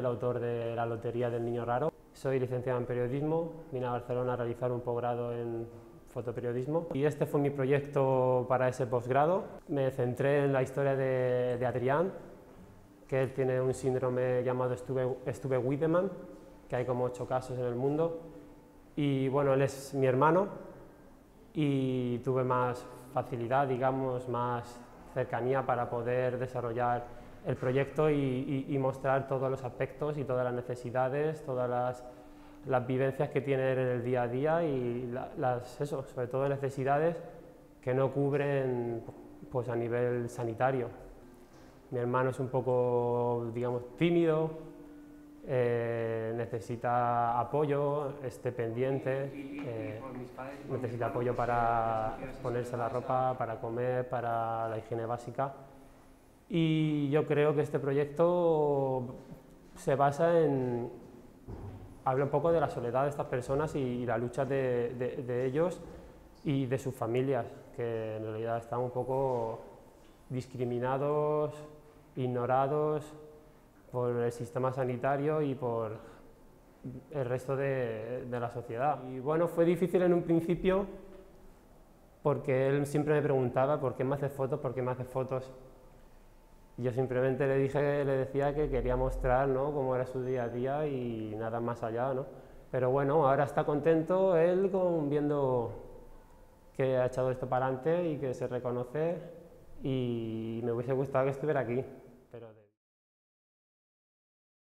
el autor de La Lotería del Niño Raro. Soy licenciado en periodismo, vine a Barcelona a realizar un posgrado en fotoperiodismo y este fue mi proyecto para ese posgrado. Me centré en la historia de, de Adrián, que él tiene un síndrome llamado Stube Wiedemann, que hay como ocho casos en el mundo. Y bueno, él es mi hermano y tuve más facilidad, digamos, más cercanía para poder desarrollar el proyecto y, mostrar todos los aspectos y todas las necesidades, todas las, las vivencias que tiene en el día a día y las, eso, sobre todo necesidades que no cubren pues, a nivel sanitario. Mi hermano es un poco, digamos, tímido, eh, necesita apoyo, esté pendiente, eh, necesita apoyo para ponerse la ropa, para comer, para la higiene básica. Y yo creo que este proyecto se basa en... habla un poco de la soledad de estas personas y, la lucha de, ellos y de sus familias, que en realidad están un poco discriminados, ignorados por el sistema sanitario y por el resto de, de, la sociedad. Y bueno, fue difícil en un principio porque él siempre me preguntaba por qué me haces fotos, por qué me haces fotos. Yo simplemente le dije, le decía que quería mostrar cómo era su día a día y nada más allá, ¿no? Pero bueno, ahora está contento él con viendo que ha echado esto para adelante y que se reconoce y me hubiese gustado que estuviera aquí.